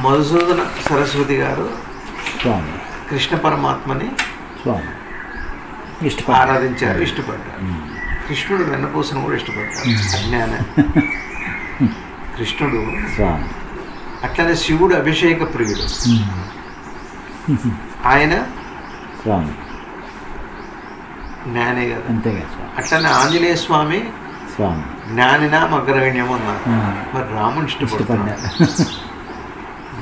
మధుసూదన సరస్వతి గారు స్వామి. కృష్ణ పరమాత్మని స్వామి. ఇష్టపడ ఆరాధించారు ఇష్టపడ్డారు. కృష్ణుడు వెన్నపూసను కూడా ఇష్టపడ్డారు. అజ్ఞాన. కృష్ణుడు స్వామి. అట్లనే శివుడు అభిషేక ప్రియుడు. ఆయన స్వామి. జ్ఞానే కదా. అంతేగా స్వామి. అట్లనే ఆంజనేయ స్వామి స్వామి. జ్ఞానినా అగ్రగణ్యం అన్నారు. మరి రాముని ఇష్టపడ్డా ఇష్టపడ్డారు.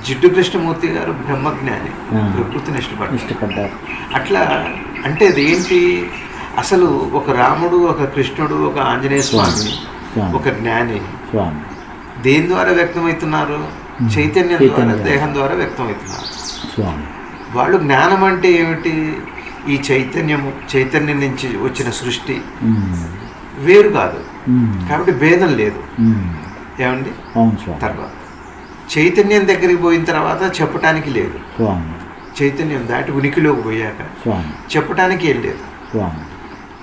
జిడ్డు కృష్ణమూర్తి గారు బ్రహ్మజ్ఞాని. ప్రకృతిని ఇష్టపడ్డారు. ఇష్టపడ్డారు. అట్లా అంటే అదేంటి? అసలు ఒక రాముడు ఒక కృష్ణుడు ఒక ఆంజనేయ స్వామి ఒక జ్ఞాని స్వామి. దేని ద్వారా వ్యక్తమవుతున్నారు? చైతన్యం ద్వారా. దేహం ద్వారా వ్యక్తమవుతున్నారు. స్వామి. వాళ్ళు జ్ఞానం అంటే ఏమిటి? ఈ చైతన్యము చైతన్యం నుంచి వచ్చిన సృష్టి. వేరు కాదు. కాబట్టి భేదం లేదు. ఏమండి? తర్వాత. చైతన్యం దగ్గరికి పోయిన తర్వాత చెప్పటానికి లేదు. చైతన్యం దాటి ఉనికిలోకి పోయాక చెప్పటానికి ఏం లేదు.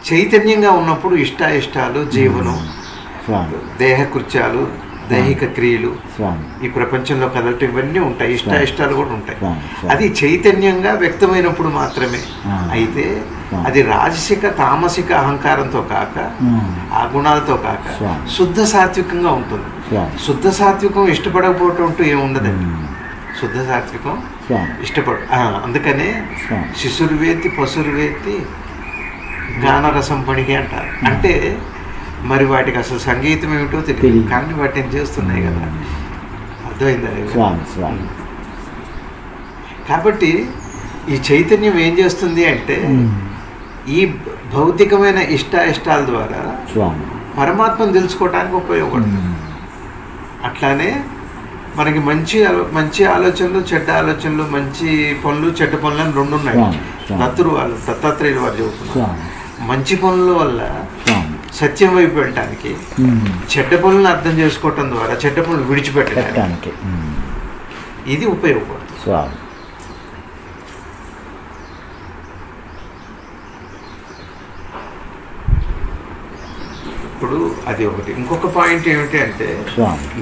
చైతన్యంగా ఉన్నప్పుడు ఇష్టాయిష్టాలు జీవనం దేహకృత్యాలు దైహిక క్రియలు ఈ ప్రపంచంలో కదలటం ఇవన్నీ ఉంటాయి. ఇష్టాయిష్టాలు కూడా ఉంటాయి. అది చైతన్యంగా వ్యక్తమైనప్పుడు మాత్రమే. అయితే. అది రాజసిక తామసిక అహంకారంతో కాక. ఆ. గుణాలతో కాక. శుద్ధ సాత్వికంగా ఉంటుంది. శుద్ధ సాత్వికం ఇష్టపడకపోవటం అంటూ ఏముండదండి. శుద్ధ సాత్వికం ఇష్టపడు అందుకనే శిశుర్వేత్తి పశుర్వేత్తి జ్ఞానరసం పణికి అంటారు. అంటే మరి వాటికి అసలు సంగీతం ఏమిటో తెలియదు. కానీ వాటిని చేస్తున్నాయి కదా. అర్థమైందా కాబట్టి ఈ చైతన్యం ఏం చేస్తుంది అంటే. ఈ భౌతికమైన ఇష్ట ఇష్టాల ద్వారా పరమాత్మను తెలుసుకోవడానికి ఉపయోగపడుతుంది. అట్లానే మనకి మంచి మంచి ఆలోచనలు చెడ్డ ఆలోచనలు మంచి పనులు చెడ్డ పనులు అని రెండు ఉన్నాయి. దత్తురు వాళ్ళు దత్తాత్రేయులు వారు చెబుతున్నారు. మంచి పనుల వల్ల సత్యం వైపు వెళ్ళటానికి. చెడ్డ పనులను అర్థం చేసుకోవటం ద్వారా చెడ్డ పనులు విడిచిపెట్టడానికి. ఇది ఉపయోగపడుతుంది. ఇప్పుడు అది ఒకటి. ఇంకొక పాయింట్ ఏమిటి అంటే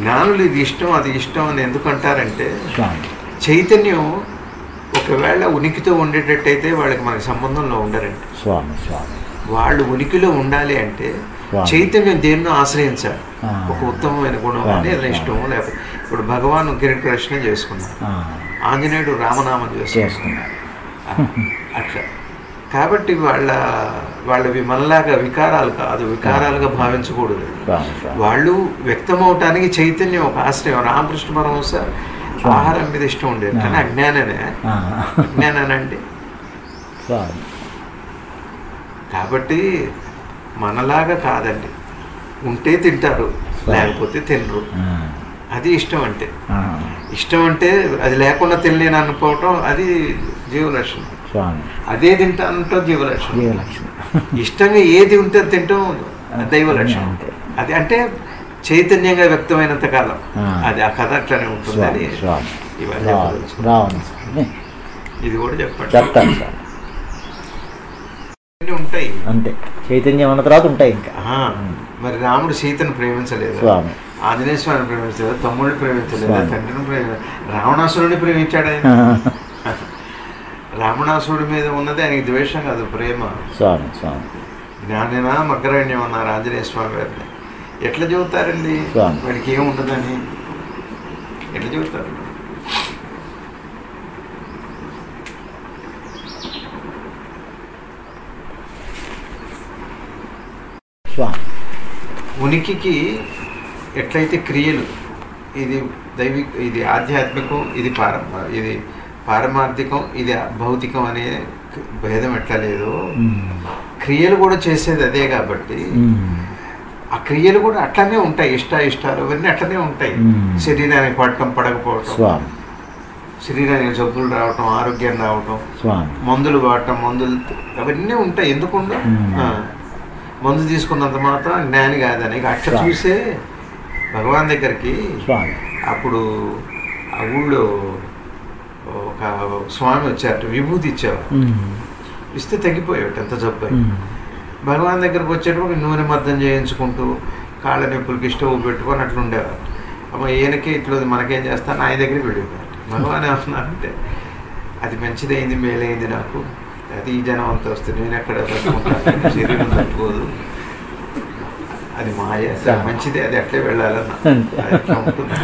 జ్ఞానులు ఇది ఇష్టం అది ఇష్టం అని ఎందుకు అంటారంటే స్వామి. చైతన్యం ఒకవేళ ఉనికితో ఉండేటట్టయితే వాళ్ళకి మనకి సంబంధంలో ఉండరండి. స్వామి స్వామి. వాళ్ళు ఉనికిలో ఉండాలి అంటే. చైతన్యం దేన్నో ఆశ్రయించాలి. ఒక ఉత్తమమైన గుణం అని ఏదైనా ఇష్టమో లేకపోతే ఇప్పుడు భగవాన్ కిరీట ప్రశ్న చేసుకున్నారు ఆంజనేయుడు రామనామం చేసుకున్నారు. అట్లా. కాబట్టి వాళ్ళ వాళ్ళవి మనలాగా వికారాలు కాదు వికారాలుగా భావించకూడదు. వాళ్ళు వ్యక్తమవటానికి చైతన్యం ఒక ఆశ్రయం. రామకృష్ణ పరమహంస ఆహారం మీద ఇష్టం ఉండేది. కానీ అజ్ఞాననే ఆ, అజ్ఞానానండి. స్వామి. కాబట్టి మనలాగా కాదండి. ఉంటే తింటారు లేకపోతే తినరు. అది ఇష్టం అంటే. ఇష్టం అంటే అది లేకుండా తినలేను అనుకోవటం అది జీవలక్షణం. అదే తింటానంటాం జీవలక్షణం. జీవలక్ష్మి ఇష్టంగా ఏది ఉంటే అది తింటాం దైవ లక్షణం. అది అంటే. చైతన్యంగా వ్యక్తమైనంత కాలం. అది ఆ కథ అట్లనే స్వామి స్వామి. ఇవన్నీ ఇది కూడా చెప్పండి. చెప్తాను ఉంటాయి. అంతే. చైతన్యం అన్న తర్వాత ఉంటాయి ఇంకా. మరి రాముడు సీతను ప్రేమించలేదు. స్వామి. ఆంజనేయ స్వామిని ప్రేమించలేదు. తమ్ముడిని ప్రేమించలేదు. తండ్రిని ప్రేమి రావణాసురుడిని ప్రేమించాడు ఆయన. రావణాసురుడి మీద ఉన్నది ఆయనకి ద్వేషం కాదు ప్రేమ. స్వామి స్వామి. జ్ఞానినా మకరణ్యం అన్నారు ఆంజనేయ స్వామి గారిని. ఎట్లా చెబుతారండి. వాడికి ఏముండదని. ఎట్లా చెబుతారు? స్వామి ఉనికికి ఎట్లయితే క్రియలు ఇది దైవిక ఇది ఆధ్యాత్మికం ఇది పార ఇది పారమార్థికం ఇది భౌతికం అనే భేదం ఎట్లా లేదో. క్రియలు కూడా చేసేది అదే కాబట్టి. ఆ క్రియలు కూడా అట్లనే ఉంటాయి ఇష్ట ఇష్టాలు అవన్నీ అట్లనే ఉంటాయి. శరీరానికి పడటం పడకపోవటం శరీరానికి జబ్బులు రావటం ఆరోగ్యం రావటం మందులు వాడటం మందులు అవన్నీ ఉంటాయి. ఎందుకుండా మందు తీసుకున్నంత మాత్రం జ్ఞాని కాదని. అట్లా. చూసే భగవాన్ దగ్గరికి అప్పుడు ఆ ఊళ్ళో ఒక స్వామి వచ్చారట విభూతి ఇచ్చేవారు. ఇస్తే తగ్గిపోయాడు ఎంత జబ్బు. భగవాన్ దగ్గరకు వచ్చేటప్పుడు నూనె మద్దం చేయించుకుంటూ కాళ్ళ నొప్పులకి స్టవ్ పెట్టుకొని అట్లా ఉండేవారు. అమ్మ ఈయనకే ఇట్లా మనకేం చేస్తాను? ఆయన దగ్గరికి వెళ్ళిపోయారు భగవాన్ ఏమన్నారంటే అది మంచిదైంది మేలైంది నాకు. అది ఈ జనం అంతా వస్తే నేను ఎక్కడ తట్టుకుంటాను శరీరం తట్టుకోదు. అది మాయ. అది మంచిదే. అది ఎట్లే వెళ్ళాలన్న. ఎట్లా ఉంటుంది.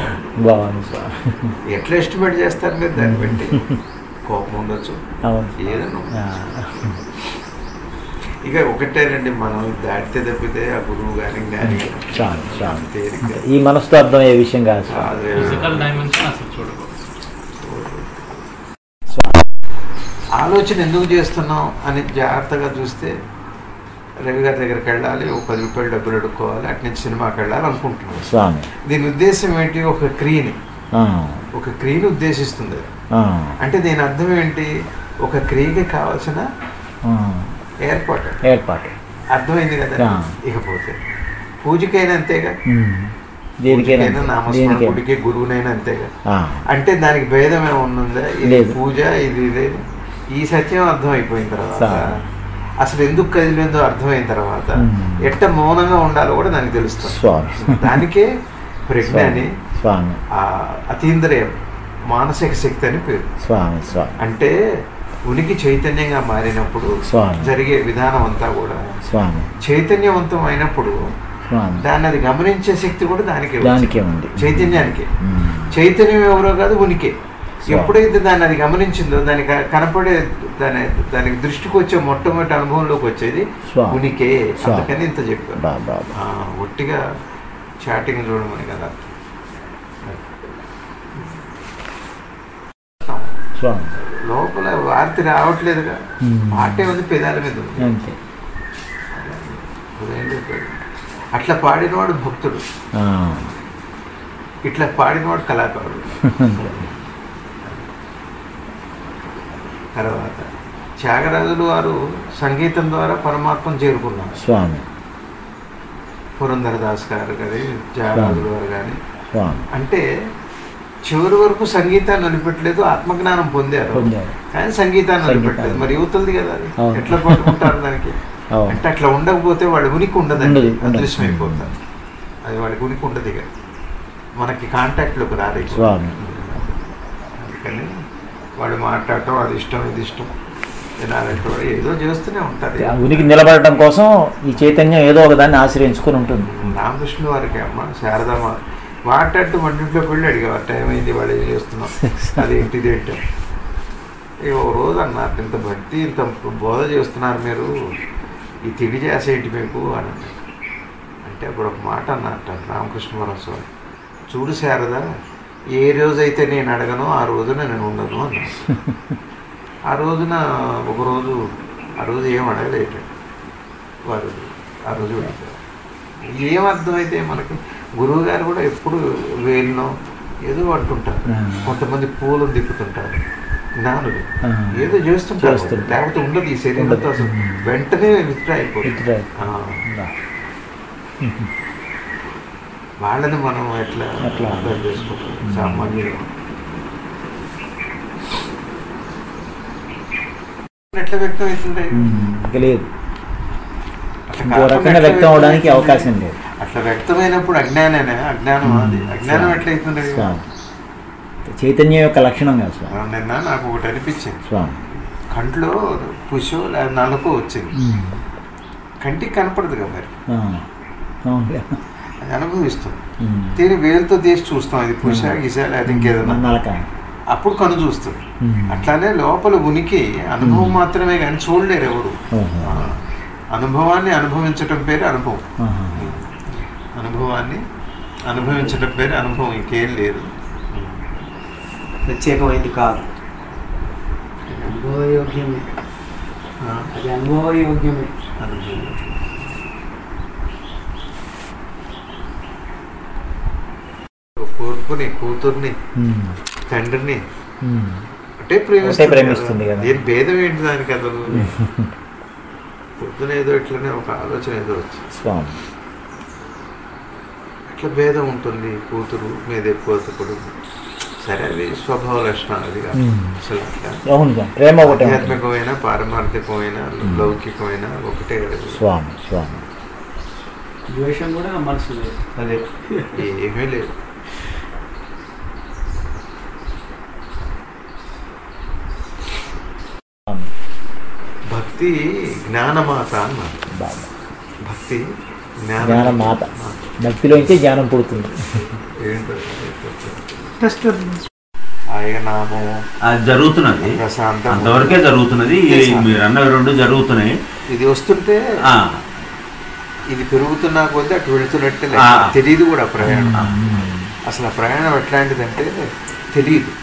బాగుంది స్వామి ఎట్లా ఎస్టిమేట్ చేస్తారు మీరు దాన్ని బట్టి? కోపం ఉండొచ్చు. ఏదన్నా ఆ, ఇక ఒకటేనండి మనం దాటితే తప్పితే ఆ గురువు కానీ కానీ ఈ మనసుతో అర్థమయ్యే విషయం కాదు స్వామి అదే ఫిజికల్ డైమెన్షన్ అసలు చూడకూడదు స్వామి ఆలోచన ఎందుకు చేస్తున్నాం అని జాగ్రత్తగా చూస్తే రవి గారి దగ్గరికి వెళ్ళాలి ఒక పది రూపాయలు డబ్బులు అడుక్కోవాలి అటు నుంచి సినిమాకి వెళ్ళాలి అనుకుంటున్నాం స్వామి. దీని ఉద్దేశం ఏంటి? ఒక క్రియని. ఒక క్రియని ఉద్దేశిస్తుంది అంటే దీని అర్థం ఏంటి? ఒక క్రియకి కావాల్సిన. ఏర్పాటు. ఏర్పాటు. అర్థమైంది కదా. ఇకపోతే పూజకైనా అంతేగా. దేనికైనా నామస్మరణ గుడికి గురువునైనా అంతేగా? అంటే దానికి భేదం ఏమన్నుందా ఇది లేదు. పూజ ఇది ఇది? ఈ సత్యం అర్థమైపోయిన తర్వాత అసలు ఎందుకు కదిలిందో అర్థమైన తర్వాత. ఎట్ట మౌనంగా ఉండాలో కూడా దానికి తెలుస్తుంది. స్వామి. దానికే ప్రజ్ఞ అని అతీంద్రియం మానసిక శక్తి అని పేరు. స్వామి స్వామి. అంటే ఉనికి చైతన్యంగా మారినప్పుడు. జరిగే విధానం అంతా కూడా స్వామి. చైతన్యవంతం అయినప్పుడు దాన్ని అది గమనించే శక్తి కూడా దానికే. దానికే ఉంది. చైతన్యానికి. చైతన్యం ఎవరో కాదు ఉనికి. ఎప్పుడైతే దాన్ని అది గమనించిందో దానికి కనపడే దాని దానికి దృష్టికి వచ్చే మొట్టమొదటి అనుభవంలోకి వచ్చేది ఉనికే. అందుకని ఇంత. ఆ, ఒట్టిగా చాటింగ్ చూడమని కదా. లోపల వార్త రావట్లేదుగా. పాటే ఉంది పెదాల మీద ఉంది. అట్లా పాడినవాడు భక్తుడు. ఇట్లా పాడినవాడు కళాకారుడు అంతే. తర్వాత త్యాగరాజులు వారు సంగీతం ద్వారా పరమాత్మను చేరుకున్నారు. స్వామి. పురంధరదాస్ గారు కానీ త్యాగరాజులు వారు కానీ అంటే చివరి వరకు సంగీతాన్ని వదిలిపెట్టలేదు ఆత్మజ్ఞానం పొందారు. కానీ సంగీతాన్ని సంగీతాన్ని. మరి యువతలది కదా అది. ఎట్లా పట్టుకుంటారు దానికి. అంటే అట్లా ఉండకపోతే వాడి ఉనికి ఉండదండి. ఉండదు, ఉండదు. అదృశ్యమైపోతారు అది వాడికి ఉనికి ఉండదు ఇక. మనకి కాంటాక్ట్లోకి రాలేదు. అందుకని వాడు మాట్లాడటం అది ఇష్టం ఇది ఇష్టం వినాలంటే ఏదో చేస్తూనే ఉంటారు. ఆ ఉనికి నిలబడటం కోసం ఈ చైతన్యం ఏదో ఒక దాన్ని ఆశ్రయించుకుని ఉంటుంది. రామకృష్ణ వారికి అమ్మ శారదమ్మ మాట్లాడుతూ వంటింట్లోకి వెళ్ళి అడిగేవారు టైం అయింది వాడు ఏం చేస్తున్నాం అదేంటి ఇదేంటి ఓ రోజు అన్నారు ఇంత భక్తి ఇంత బోధ చేస్తున్నారు మీరు ఈ తిండి చేసేంటి మీకు అని అన్నారు. అంటే అప్పుడు ఒక మాట అన్నట్ట రామకృష్ణ స్వామి చూడు శారద ఏ రోజైతే నేను అడగనో ఆ రోజున నేను ఉండను అన్నాను ఆ రోజున ఒక రోజు ఆ రోజు ఏం అడగలేదు వారు ఆ రోజు. ఏం అర్థమైతే మనకి గురువు గారు కూడా ఎప్పుడు వేలినో ఏదో అంటుంటారు. కొంతమంది పూలు దిక్కుతుంటారు జ్ఞానులు. ఏదో చేస్తుంటారు. లేకపోతే ఉండదు ఈ శరీరంతో. అసలు వెంటనే విత్డ్రా అయిపోతుంది. వాళ్ళని మనం ఎట్లా ఎట్లా? అర్థం చేసుకుంటాం? సామాన్యులు. ఎట్లా వ్యక్తం అవుతుంది లేదు. అట్లా రకంగా వ్యక్తం అవడానికి? అవకాశం లేదు. అట్లా వ్యక్తమైనప్పుడు అజ్ఞానమే అజ్ఞానం అది. అజ్ఞానం. ఎట్లయితుంది చైతన్యం యొక్క లక్షణం కాదు స్వామి. నిన్న నాకు ఒకటి అనిపించింది. స్వామి. కంట్లో పుషో లేదా నలుపు వచ్చింది. కంటికి కనపడదు కదా మరి. అది అనుభవిస్తుంది ఉమ్. దీని వేలుతో తీసి చూస్తాం. ఇది పుష గిస లేదా ఇంకేదన్నా. నలక అప్పుడు కను చూస్తుంది. అట్లానే లోపల ఉనికి అనుభవం మాత్రమే కానీ చూడలేరు ఎవరు. అనుభవాన్ని అనుభవించటం పేరు అనుభవం. అనుభవాన్ని అనుభవించటం పేరు అనుభవం ఇంకేం లేదు. ప్రత్యేకమైంది కాదు. అనుభవయోగ్యమే. అది అనుభవయోగ్యమే. అనుభవం ఒక కొడుకుని కూతుర్ని. తండ్రిని. అంటే ప్రేమిస్తుంది. దీని భేదం ఏంటి దానికి అసలు పొద్దున ఏదో ఇట్లనే ఒక ఆలోచన ఏదో వచ్చింది స్వామి ఎట్లా భేదం ఉంటుంది కూతురు మీద ఎక్కువ కొడుకు సరే అది స్వభావ లక్షణాలు అది. అసలు అట్లా. ప్రేమ. ఆధ్యాత్మికమైన పారమార్థికమైన లౌకికమైన ఒకటే. స్వామి స్వామి ద్వేషం కూడా మనసు లేదు అదే ఏమీ లేదు భక్తి జ్ఞానమాత అన్నారు భక్తి జ్ఞాన మాత భక్తిలోంచి జ్ఞానం పుడుతుంది. ఏంటో ఆయన నామం. అది జరుగుతున్నది. అంతవరకే జరుగుతున్నది. మీరు అన్నవి రెండు జరుగుతున్నాయి. ఇది వస్తుంటే ఆ, ఇది పెరుగుతున్నా కొద్దీ అటు వెళుతున్నట్టే. తెలియదు కూడా ప్రయాణం. అసలు ఆ ప్రయాణం ఎట్లాంటిదంటే తెలియదు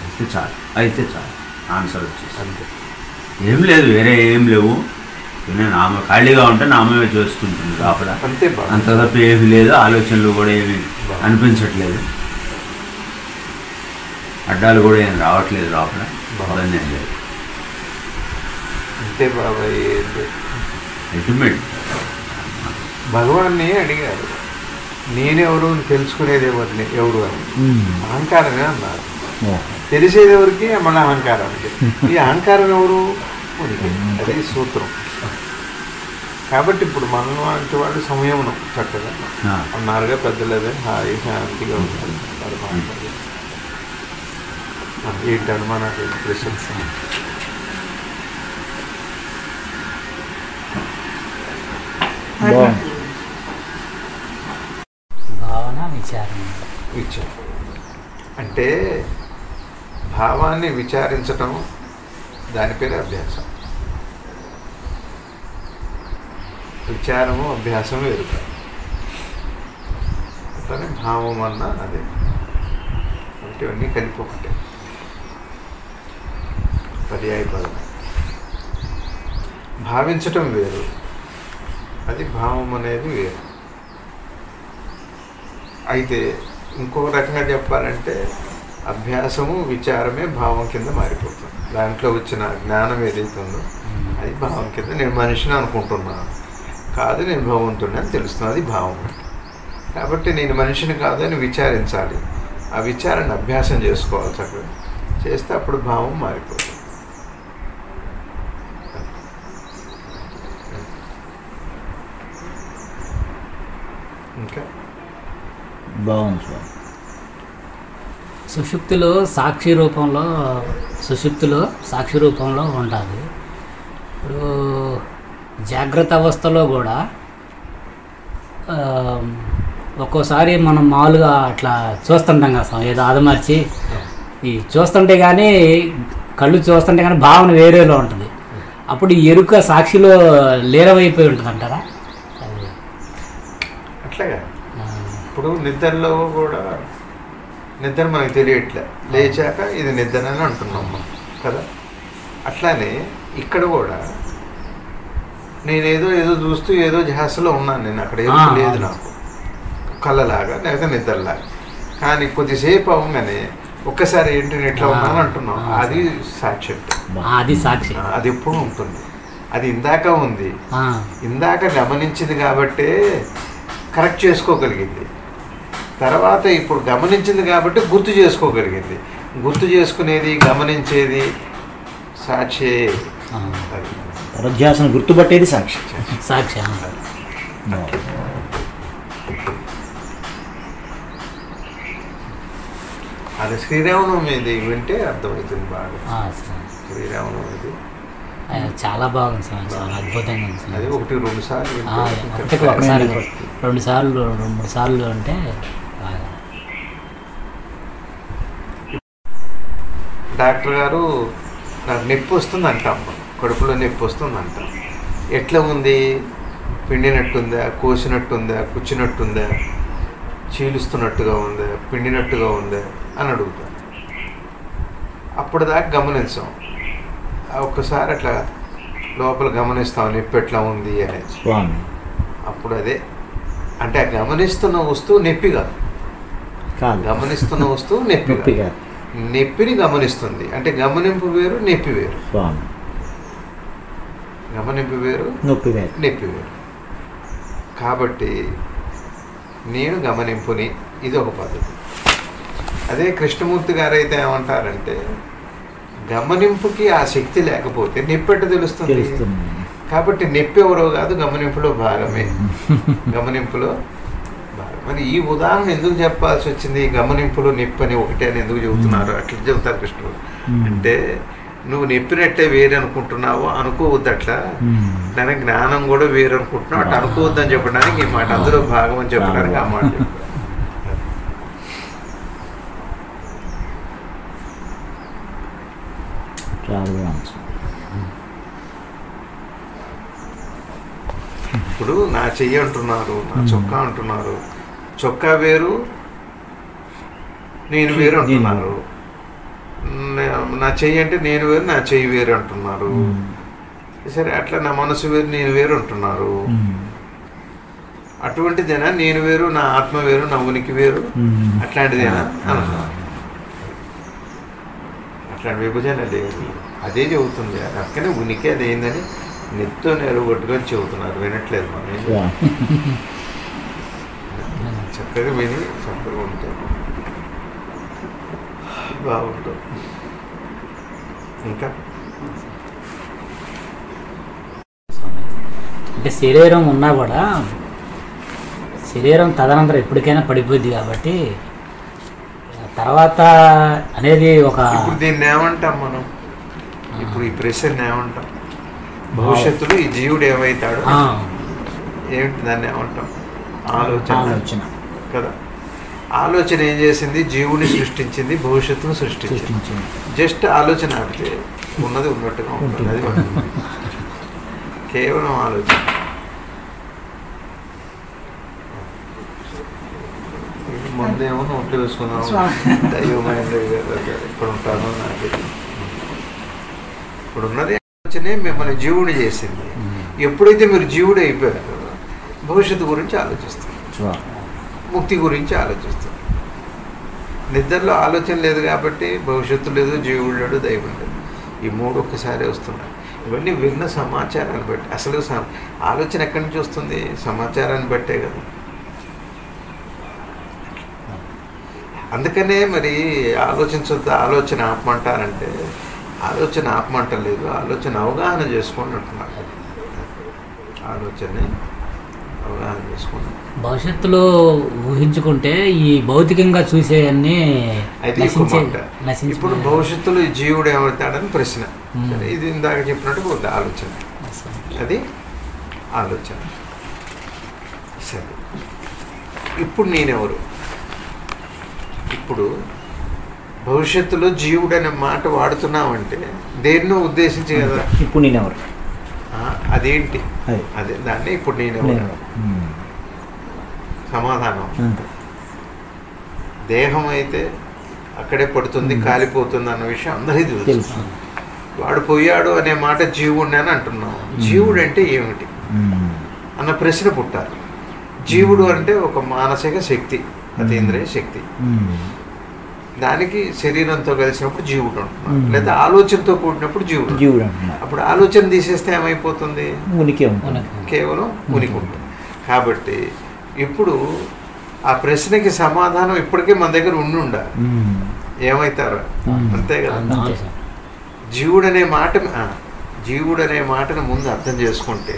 అయితే చాలు. అయితే చాలు. ఆన్సర్ వచ్చేసి అంతే. ఏం లేదు వేరే ఏం లేవు. నేను నామ ఖాళీగా ఉంటే నామమే చేస్తుంటుంది లోపల అంతే తప్ప ఏమీ లేదు ఆలోచనలు కూడా ఏమి అనిపించట్లేదు. అడ్డాలు కూడా ఏం రావట్లేదు లోపల ఇబ్బంది ఏం లేదు. అంతే బాబాయ్ అల్టిమేట్ భగవాన్ని అడిగారు. నేనెవరు తెలుసుకునేది ఎవరిని? ఎవరు అని. అహంకారమే అన్నారు తెలిసేది ఎవరికి మన అహంకారానికి. ఈ అహంకారం ఎవరు? అది సూత్రం. కాబట్టి ఇప్పుడు మనం లాంటి వాళ్ళు సంయమనం చక్కగా. అన్నారుగా పెద్దలేదే. హాయి శాంతిగా ఉంటుంది పరమాత్మ. ఆ, ఏంటి అనుమానాలు ప్రశ్న? బాగుంది. భావన విచారణ. విచారం అంటే భావాన్ని విచారించటం దాని పేరు అభ్యాసం. విచారము అభ్యాసం వేరు. కాదు. అట్లనే భావం అన్నా అదే. అంటే ఇవన్నీ కలిపి ఒకటే. పర్యాయ పదం భావించటం వేరు. అది భావం అనేది వేరు. అయితే ఇంకో రకంగా చెప్పాలంటే అభ్యాసము విచారమే భావం కింద మారిపోతుంది. దాంట్లో వచ్చిన జ్ఞానం ఏదైతే ఉందో అది భావం కింద. నేను మనిషిని అనుకుంటున్నాను. కాదు నేను భగవంతుడిని అని తెలుస్తుంది. అది భావం. కాబట్టి నేను మనిషిని కాదు అని విచారించాలి. ఆ విచారణ అభ్యాసం చేసుకోవాలి చక్కగా. చేస్తే అప్పుడు భావం మారిపోతుంది. ఇంకా? బాగుంది సుషుప్తిలో సాక్షి రూపంలో సుషుప్తిలో సాక్షి రూపంలో ఉంటుంది. ఇప్పుడు జాగ్రత్త అవస్థలో కూడా ఒక్కోసారి మనం మామూలుగా అట్లా చూస్తుంటాం కదా ఏదో ఆదమర్చి ఈ చూస్తుంటే కానీ కళ్ళు చూస్తుంటే కానీ భావన వేరేలో ఉంటుంది. అప్పుడు ఎరుక సాక్షిలో లీనమైపోయి ఉంటుంది అంటారా? అట్లాగా ఇప్పుడు నిద్రలో కూడా నిద్ర మనకు తెలియట్లే. లేచాక ఇది నిద్ర అని అంటున్నాం మనం కదా? అట్లానే ఇక్కడ కూడా నేనేదో ఏదో చూస్తూ ఏదో ధ్యాసలో ఉన్నాను నేను అక్కడ ఏదో లేదు. నాకు. కళ్ళలాగా లేకపోతే నిద్రలాగా. కానీ కొద్దిసేపు అవగానే ఒక్కసారి ఏంటి ఇట్లా ఉన్నాను అంటున్నాం. అది సాక్ష్యం అది సాక్షి. అది ఎప్పుడు ఉంటుంది. అది ఇందాక ఉంది. ఇందాక గమనించింది కాబట్టే కరెక్ట్ చేసుకోగలిగింది. తర్వాత ఇప్పుడు గమనించింది కాబట్టి గుర్తు చేసుకోగలిగింది. గుర్తు చేసుకునేది గమనించేది సాక్షి. పరధ్యాసను గుర్తుపట్టేది సాక్షి. సాక్షి. అది శ్రీరామనవమి ఇది వింటే అర్థమవుతుంది బాగా. ఆ, సరే. శ్రీరామనవమి ఆ, చాలా బాగుంది సార్ చాలా అద్భుతంగా ఉంది అది సార్ ఒకటి రెండు సార్లు రెండు సార్లు రెండు మూడు సార్లు అంటే బాగా డాక్టర్ గారు నాకు నొప్పి వస్తుంది అంటాం కడుపులో నొప్పి వస్తుంది అంటాం ఎట్లా ఉంది? పిండినట్టుందా? కోసినట్టుందా? కుచ్చినట్టుందా? చీలుస్తున్నట్టుగా ఉందా? పిండినట్టుగా ఉందా? అని అడుగుతాం అప్పుడు దాకా గమనించాం ఒక్కసారి అట్లా లోపల గమనిస్తాం నొప్పి ఎట్లా ఉంది? అనేది అప్పుడు అదే. అంటే గమనిస్తున్న వస్తువు నొప్పి కాదు. గమనిస్తున్న వస్తువు నొప్పి కాదు. నొప్పిని గమనిస్తుంది. అంటే గమనింపు వేరు నొప్పి వేరు. గమనింపు వేరు నొప్పి వేరు. నొప్పి వేరు. కాబట్టి నేను గమనింపుని ఇది ఒక పద్ధతి. అదే కృష్ణమూర్తి గారు అయితే ఏమంటారంటే గమనింపుకి ఆ శక్తి లేకపోతే నొప్పి ఎట్ట తెలుస్తుంది? కాబట్టి నొప్పి ఎవరో కాదు గమనింపులో భాగమే. గమనింపులో మరి ఈ ఉదాహరణ ఎందుకు చెప్పాల్సి వచ్చింది? గమనింపులో నొప్పి అని ఒకటే అని ఎందుకు చెబుతున్నారు? అట్లా చెబుతారు కృష్ణుడు. Hmm. అంటే నువ్వు నెప్పినట్టే వేరు అనుకుంటున్నావు అనుకోవద్దు అట్లా ఉమ్. దాని జ్ఞానం కూడా వేరు అనుకుంటున్నావు అట్లా అనుకోవద్దని చెప్పడానికి ఈ మాట అందులో భాగం అని చెప్పడానికి ఆ మాట ఇప్పుడు నా చెయ్యి అంటున్నారు నా చొక్కా అంటున్నారు. చొక్కా వేరు నేను వేరు అంటున్నారు. నే- చెయ్యి అంటే నేను వేరు నా చెయ్యి వేరు అంటున్నారు. సరే అట్లా నా మనసు వేరు నేను వేరు అంటున్నారు. అటువంటిదేనా? నేను వేరు నా ఆత్మ వేరు నా ఉనికి వేరు. అట్లాంటిదేనా? అట్లాంటి విభజన లేదు అదే చెబుతుంది. అక్కనే ఉనికి అదేందని నెత్తో నెరగొట్టుకొని చెబుతున్నారు. వినట్లేదు మనం. చక్కగా విని చక్కగా ఉంటాయి బాగుంటుంది. ఇంకా? అంటే శరీరం ఉన్నా కూడా శరీరం తదనంతరం ఎప్పటికైనా పడిపోద్ది కాబట్టి తర్వాత అనేది ఒక ఇప్పుడు దీన్ని ఏమంటాం మనం? ఇప్పుడు ఈ ప్రశ్న ఏమంటాం? భవిష్యత్తులో ఈ జీవుడు ఏమవుతాడు ఏమిటి దాన్ని ఏమంటాం? ఆలోచన. ఆలోచన. కదా. ఆలోచన ఏం చేసింది? జీవుని సృష్టించింది భవిష్యత్తును సృష్టించింది. జస్ట్ ఆలోచన ఆడితే ఉన్నది ఉన్నట్టుగా ఉంటుంది. అది. కేవలం ఆలోచన. ఇది ముందేమో నోట్లు వేసుకున్నాం. దైవమైన ఎక్కడ ఉంటానో నాకు. ఇప్పుడు ఉన్నది ఆలోచనే మిమ్మల్ని జీవుని చేసింది. ఎప్పుడైతే మీరు జీవుడు అయిపోయారో భవిష్యత్తు గురించి ఆలోచిస్తారు. ముక్తి గురించి ఆలోచిస్తుంది నిద్రలో ఆలోచన లేదు కాబట్టి భవిష్యత్తు లేదు జీవుడు లేడు దైవం లేదు. ఈ మూడు ఒక్కసారి వస్తున్నాయి. ఇవన్నీ విన్న సమాచారాన్ని బట్టి అసలు ఆలోచన ఎక్కడి నుంచి వస్తుంది? సమాచారాన్ని బట్టే కదా. అందుకనే మరి ఆలోచించొద్దు ఆలోచన ఆపమంటారంటే ఆలోచన ఆపమంటలేదు ఆలోచన అవగాహన చేసుకోండి అంటున్నారు. అవగాహన చేసుకోండి భవిష్యత్తులో ఊహించుకుంటే ఈ భౌతికంగా చూసేవన్నీ మాట. నశించే ఇప్పుడు భవిష్యత్తులో ఈ జీవుడు ఏమవుతాడని ప్రశ్న. ఇది ఇందాక చెప్పినట్టు ఒక ఆలోచన. అది ఆలోచన. సరే. ఇప్పుడు నేనెవరు? ఇప్పుడు భవిష్యత్తులో జీవుడు అనే మాట వాడుతున్నామంటే దేన్నో ఉద్దేశించి కదా. ఇప్పుడు నేనెవరు? ఆ, అదేంటి? అది. దాన్ని ఇప్పుడు నేనెవరు. సమాధానం. దేహం అయితే అక్కడే పడుతుంది కాలిపోతుంది అన్న విషయం అందరికీ తెలుసు. వాడు పోయాడు అనే మాట జీవుడిని అని అంటున్నాం. జీవుడు అంటే ఏమిటి. అన్న ప్రశ్న పుట్టాలి. జీవుడు అంటే ఒక మానసిక శక్తి అతీంద్రియ శక్తి. దానికి శరీరంతో కలిసినప్పుడు జీవుడు అంటున్నాం మ్మ్. లేదా ఆలోచనతో కూడినప్పుడు జీవుడు జీవుడు అప్పుడు ఆలోచన తీసేస్తే ఏమైపోతుంది? ఉనికి. కేవలం ఉనికి ఉంటుంది. కాబట్టి ఇప్పుడు ఆ ప్రశ్నకి సమాధానం ఇప్పటికే మన దగ్గర ఉండి ఉండాలి. ఏమవుతారు. అంతే కదా. జీవుడు అనే మాట జీవుడు అనే మాటను ముందు అర్థం చేసుకుంటే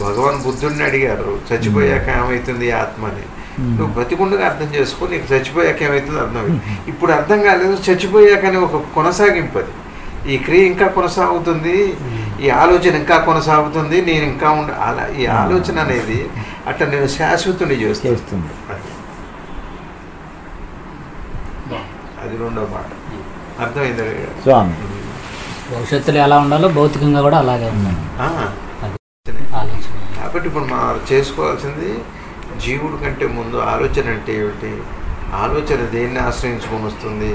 భగవాన్ బుద్ధుడిని అడిగారు చచ్చిపోయాక ఏమవుతుంది ఆత్మ అని. నువ్వు బతికుండగా అర్థం చేసుకో నీకు చచ్చిపోయాక ఏమవుతుంది అర్థం ఇప్పుడు అర్థం కాలేదు చచ్చిపోయాక అని ఒక కొనసాగింపు అది. ఈ క్రియ ఇంకా కొనసాగుతుంది. ఈ ఆలోచన ఇంకా కొనసాగుతుంది నేను ఇంకా ఉండ అలా ఈ ఆలోచన అనేది అట్లా నేను శాశ్వతుని చేస్తుంది. అది. రెండో మాట అర్థమైంది? స్వామి. భవిష్యత్తులో ఎలా ఉండాలో భౌతికంగా కూడా అలాగే ఉండాలి. ఆలోచన కాబట్టి ఇప్పుడు మనం చేసుకోవాల్సింది జీవుడి కంటే ముందు ఆలోచన అంటే ఏమిటి? ఆలోచన దేన్ని ఆశ్రయించుకొని వస్తుంది?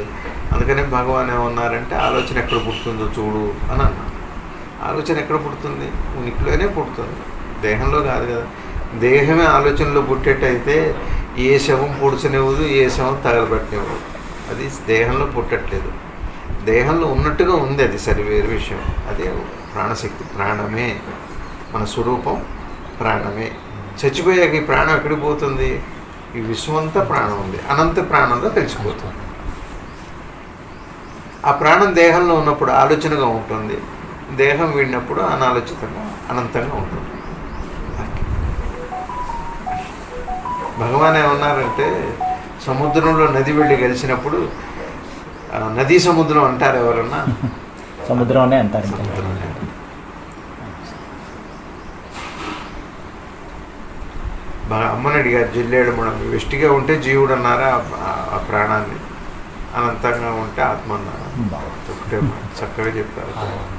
అందుకనే భగవాన్ ఏమన్నారంటే ఆలోచన ఎక్కడ పుడుతుందో చూడు అని అన్నారు ఆలోచన ఎక్కడ పుడుతుంది? ఉనికిలోనే పుడుతుంది. దేహంలో కాదు కదా. దేహమే ఆలోచనలో పుట్టేటైతే ఏ శవం పొడిచనివ్వదు ఏ శవం తగలబెట్టనివ్వదు. అది దేహంలో పుట్టట్లేదు. దేహంలో ఉన్నట్టుగా ఉంది అది సరి వేరు విషయం. అదే ప్రాణశక్తి ప్రాణమే. మన స్వరూపం ప్రాణమే. చచ్చిపోయాక ఈ ప్రాణం ఎక్కడికి పోతుంది? ఈ విశ్వంతా ప్రాణం ఉంది. అనంత ప్రాణంగా తెలిసిపోతుంది. ఆ ప్రాణం దేహంలో ఉన్నప్పుడు ఆలోచనగా ఉంటుంది. దేహం వీడినప్పుడు అనాలోచితంగా అనంతంగా ఉంటుంది. భగవాన్ ఏమన్నారంటే సముద్రంలో నది వెళ్ళి కలిసినప్పుడు నదీ సముద్రం అంటారు ఎవరన్నా? సముద్రం అనే అంటారు. ఇంకా. సముద్రం అనే. బాగా అమ్మని అడిగారు జిల్లేడు మనం వెష్టిగా ఉంటే జీవుడు అన్నారా? ఆ- ప్రాణాన్ని. అనంతంగా ఉంటే ఆత్మ అన్నారా. చక్కగా చెప్పారు.